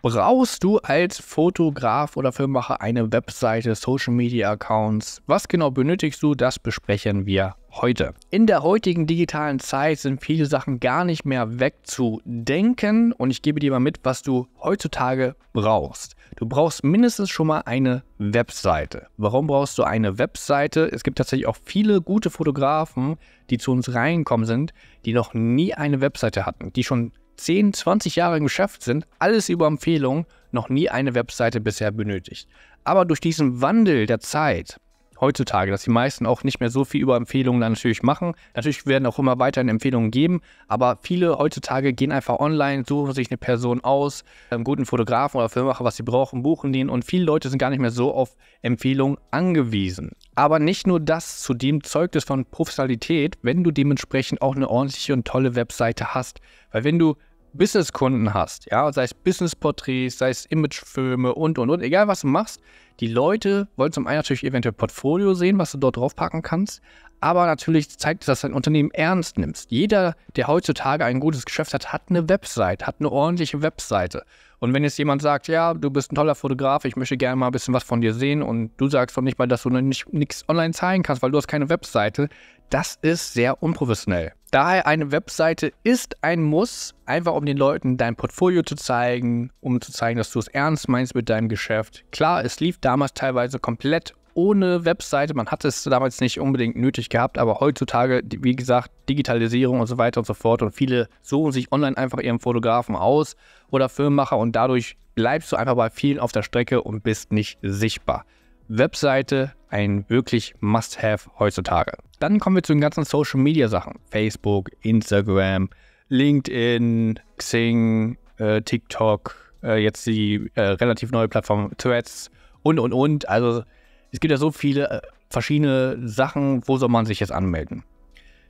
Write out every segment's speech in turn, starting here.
Brauchst du als Fotograf oder Filmemacher eine Webseite, Social Media Accounts? Was genau benötigst du? Das besprechen wir heute. In der heutigen digitalen Zeit sind viele Sachen gar nicht mehr wegzudenken und ich gebe dir mal mit, was du heutzutage brauchst. Du brauchst mindestens schon mal eine Webseite. Warum brauchst du eine Webseite? Es gibt tatsächlich auch viele gute Fotografen, die zu uns reinkommen sind, die noch nie eine Webseite hatten, die schon 10, 20 Jahre im Geschäft sind, alles über Empfehlungen, noch nie eine Webseite bisher benötigt. Aber durch diesen Wandel der Zeit heutzutage, dass die meisten auch nicht mehr so viel über Empfehlungen dann natürlich machen. Natürlich werden auch immer weiterhin Empfehlungen geben, aber viele heutzutage gehen einfach online, suchen sich eine Person aus, einen guten Fotografen oder Filmemacher, was sie brauchen, buchen den und viele Leute sind gar nicht mehr so auf Empfehlungen angewiesen. Aber nicht nur das, zudem zeugt es von Professionalität, wenn du dementsprechend auch eine ordentliche und tolle Webseite hast. Weil wenn du Businesskunden hast, ja, sei es Businessporträts, sei es Imagefilme und und und, egal was du machst, die Leute wollen zum einen natürlich eventuell Portfolio sehen, was du dort draufpacken kannst, aber natürlich zeigt es, dass dein Unternehmen ernst nimmst. Jeder, der heutzutage ein gutes Geschäft hat, hat eine Website, hat eine ordentliche Webseite. Und wenn jetzt jemand sagt, ja, du bist ein toller Fotograf, ich möchte gerne mal ein bisschen was von dir sehen und du sagst doch nicht mal, dass du nichts online zeigen kannst, weil du hast keine Webseite, das ist sehr unprofessionell. Daher eine Webseite ist ein Muss, einfach um den Leuten dein Portfolio zu zeigen, um zu zeigen, dass du es ernst meinst mit deinem Geschäft. Klar, es lief damals teilweise komplett ohne Webseite. Man hat es damals nicht unbedingt nötig gehabt, aber heutzutage, wie gesagt, Digitalisierung und so weiter und so fort. Und viele suchen sich online einfach ihren Fotografen aus oder Filmmacher und dadurch bleibst du einfach bei vielen auf der Strecke und bist nicht sichtbar. Webseite ein wirklich Must-Have heutzutage. Dann kommen wir zu den ganzen Social-Media-Sachen. Facebook, Instagram, LinkedIn, Xing, äh, TikTok, äh, jetzt die äh, relativ neue Plattform Threads und, und, und. Also es gibt ja so viele äh, verschiedene Sachen, wo soll man sich jetzt anmelden?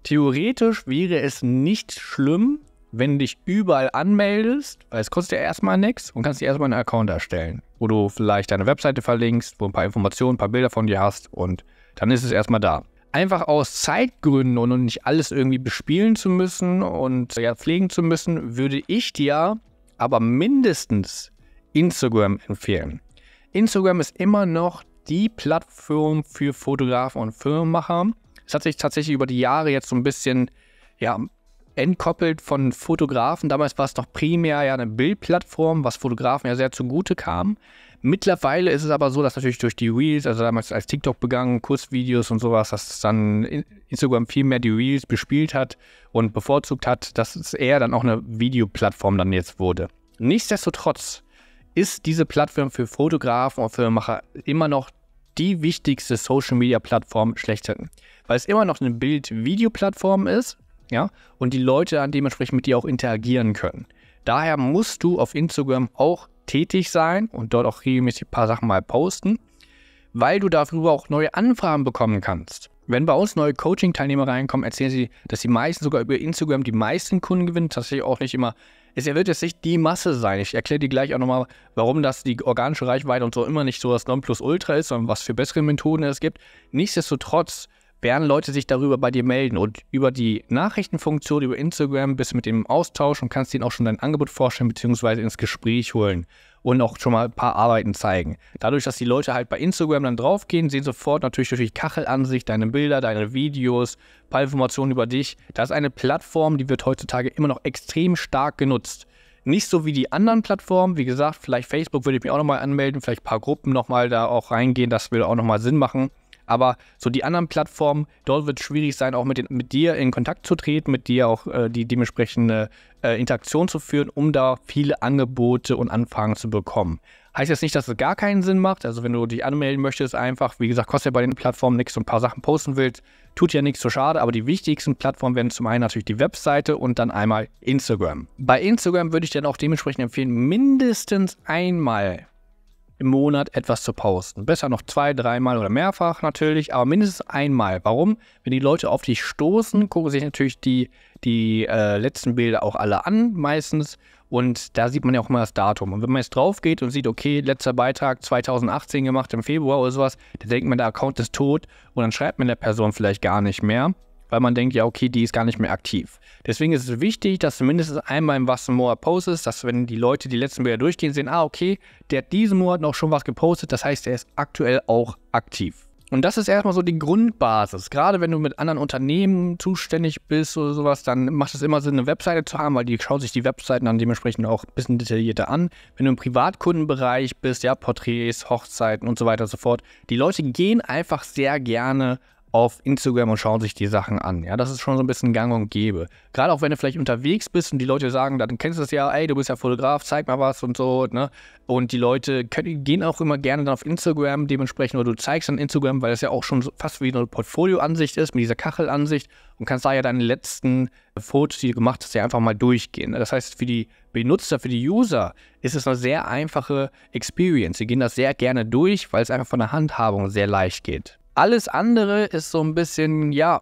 Theoretisch wäre es nicht schlimm, wenn du dich überall anmeldest, weil es kostet ja erstmal nichts und kannst dir erstmal einen Account erstellen, wo du vielleicht deine Webseite verlinkst, wo ein paar Informationen, ein paar Bilder von dir hast und dann ist es erstmal da. Einfach aus Zeitgründen und nicht alles irgendwie bespielen zu müssen und ja, pflegen zu müssen, würde ich dir aber mindestens Instagram empfehlen. Instagram ist immer noch die Plattform für Fotografen und Filmemacher. Es hat sich tatsächlich über die Jahre jetzt so ein bisschen ja, entkoppelt von Fotografen. Damals war es noch primär ja eine Bildplattform, was Fotografen ja sehr zugute kam. Mittlerweile ist es aber so, dass natürlich durch die Reels, also damals als TikTok begangen, Kurzvideos und sowas, dass dann Instagram viel mehr die Reels bespielt hat und bevorzugt hat, dass es eher dann auch eine Videoplattform dann jetzt wurde. Nichtsdestotrotz ist diese Plattform für Fotografen und Filmemacher immer noch die wichtigste Social Media Plattform schlechthin, weil es immer noch eine Bild-Video-Plattform ist ja, und die Leute dann dementsprechend mit dir auch interagieren können. Daher musst du auf Instagram auch tätig sein und dort auch regelmäßig ein paar Sachen mal posten, weil du darüber auch neue Anfragen bekommen kannst. Wenn bei uns neue Coaching-Teilnehmer reinkommen, erzählen sie, dass die meisten sogar über Instagram die meisten Kunden gewinnen. Tatsächlich auch nicht immer. Es wird jetzt nicht die Masse sein. Ich erkläre dir gleich auch nochmal, warum das die organische Reichweite und so immer nicht so das Nonplusultra ist, sondern was für bessere Methoden es gibt. Nichtsdestotrotz werden Leute sich darüber bei dir melden. Und über die Nachrichtenfunktion, über Instagram bist du mit dem Austausch und kannst ihnen auch schon dein Angebot vorstellen, beziehungsweise ins Gespräch holen und auch schon mal ein paar Arbeiten zeigen. Dadurch, dass die Leute halt bei Instagram dann draufgehen, sehen sofort natürlich durch die Kachelansicht deine Bilder, deine Videos, ein paar Informationen über dich. Das ist eine Plattform, die wird heutzutage immer noch extrem stark genutzt. Nicht so wie die anderen Plattformen. Wie gesagt, vielleicht Facebook würde ich mich auch nochmal anmelden, vielleicht ein paar Gruppen nochmal da auch reingehen. Das würde auch nochmal Sinn machen. Aber so die anderen Plattformen, dort wird es schwierig sein, auch mit, den, mit dir in Kontakt zu treten, mit dir auch äh, die dementsprechende äh, Interaktion zu führen, um da viele Angebote und Anfragen zu bekommen. Heißt jetzt nicht, dass es gar keinen Sinn macht. Also wenn du dich anmelden möchtest, einfach, wie gesagt, kostet ja bei den Plattformen nichts und ein paar Sachen posten willst, tut ja nichts so schade. Aber die wichtigsten Plattformen werden zum einen natürlich die Webseite und dann einmal Instagram. Bei Instagram würde ich dann auch dementsprechend empfehlen, mindestens einmal im Monat etwas zu posten. Besser noch zwei, dreimal oder mehrfach natürlich, aber mindestens einmal. Warum? Wenn die Leute auf dich stoßen, gucken sich natürlich die, die äh, letzten Bilder auch alle an, meistens. Und da sieht man ja auch immer das Datum. Und wenn man jetzt drauf geht und sieht, okay, letzter Beitrag 2018 gemacht im Februar oder sowas, dann denkt man, der Account ist tot und dann schreibt man der Person vielleicht gar nicht mehr. Weil man denkt, ja, okay, die ist gar nicht mehr aktiv. Deswegen ist es wichtig, dass du mindestens einmal im Was More postest, dass wenn die Leute die letzten Bilder durchgehen, sehen, ah, okay, der hat diesen Monat noch schon was gepostet, das heißt, er ist aktuell auch aktiv. Und das ist erstmal so die Grundbasis. Gerade wenn du mit anderen Unternehmen zuständig bist oder sowas, dann macht es immer Sinn, eine Webseite zu haben, weil die schaut sich die Webseiten dann dementsprechend auch ein bisschen detaillierter an. Wenn du im Privatkundenbereich bist, ja, Porträts, Hochzeiten und so weiter und so fort, die Leute gehen einfach sehr gerne auf Instagram und schauen sich die Sachen an. Ja, das ist schon so ein bisschen gang und gäbe. Gerade auch wenn du vielleicht unterwegs bist und die Leute sagen, dann kennst du das ja, ey, du bist ja Fotograf, zeig mal was und so, ne? Und die Leute können, gehen auch immer gerne dann auf Instagram dementsprechend oder du zeigst dann Instagram, weil das ja auch schon fast wie eine Portfolioansicht ist, mit dieser Kachelansicht und kannst da ja deine letzten Fotos, die du gemacht hast, ja einfach mal durchgehen. Das heißt, für die Benutzer, für die User ist es eine sehr einfache Experience. Sie gehen das sehr gerne durch, weil es einfach von der Handhabung sehr leicht geht. Alles andere ist so ein bisschen, ja,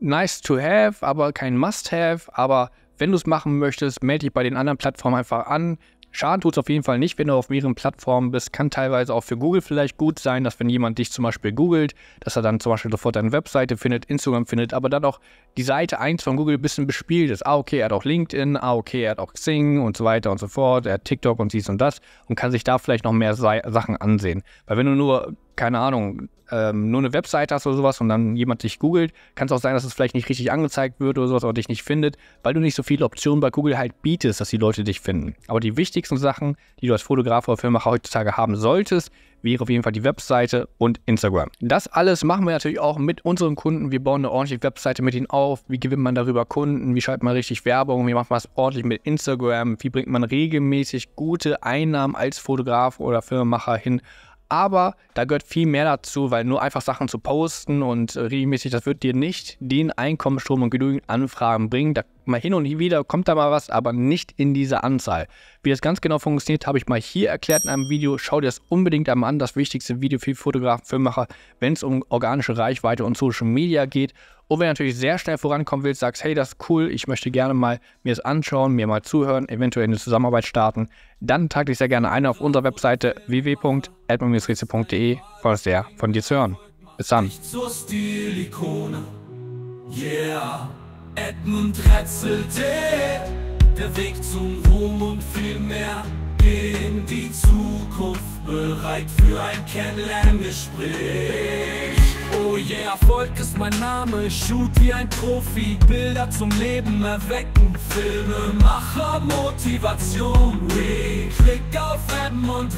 nice to have, aber kein must have. Aber wenn du es machen möchtest, melde dich bei den anderen Plattformen einfach an. Schaden tut es auf jeden Fall nicht, wenn du auf mehreren Plattformen bist. Kann teilweise auch für Google vielleicht gut sein, dass wenn jemand dich zum Beispiel googelt, dass er dann zum Beispiel sofort deine Webseite findet, Instagram findet, aber dann auch die Seite 1 von Google ein bisschen bespielt ist. Ah, okay, er hat auch LinkedIn, ah, okay, er hat auch Xing und so weiter und so fort, er hat TikTok und dies und das und kann sich da vielleicht noch mehr Sachen ansehen. Weil wenn du nur, keine Ahnung, ähm, nur eine Webseite hast oder sowas und dann jemand dich googelt, kann es auch sein, dass es vielleicht nicht richtig angezeigt wird oder sowas oder dich nicht findet, weil du nicht so viele Optionen bei Google halt bietest, dass die Leute dich finden. Aber die wichtigsten Sachen, die du als Fotograf oder Filmemacher heutzutage haben solltest, wäre auf jeden Fall die Webseite und Instagram. Das alles machen wir natürlich auch mit unseren Kunden. Wir bauen eine ordentliche Webseite mit ihnen auf. Wie gewinnt man darüber Kunden? Wie schaltet man richtig Werbung? Wie macht man es ordentlich mit Instagram? Wie bringt man regelmäßig gute Einnahmen als Fotograf oder Filmemacher hin? Aber da gehört viel mehr dazu, weil nur einfach Sachen zu posten und äh, regelmäßig, das wird dir nicht den Einkommensstrom und genügend Anfragen bringen. Da mal hin und wieder kommt da mal was, aber nicht in dieser Anzahl. Wie das ganz genau funktioniert, habe ich mal hier erklärt in einem Video. Schau dir das unbedingt einmal an, das wichtigste Video für Fotografen, Filmemacher, wenn es um organische Reichweite und Social Media geht. Und wenn du natürlich sehr schnell vorankommen willst, sagst, hey, das ist cool, ich möchte gerne mal mir das anschauen, mir mal zuhören, eventuell eine Zusammenarbeit starten, dann trag dich sehr gerne ein auf unserer Webseite www.admin-rätsel.de. Freue mich sehr, von dir zu hören. Bis dann. Yeah, Edmund Rätselte, der Weg zum Ruhm und viel mehr in die Zukunft, bereit für ein Kennenlerngespräch. Oh yeah, Erfolg ist mein Name, shoot wie ein Profi, Bilder zum Leben erwecken, Filme, Macher, Motivation, we klick auf M und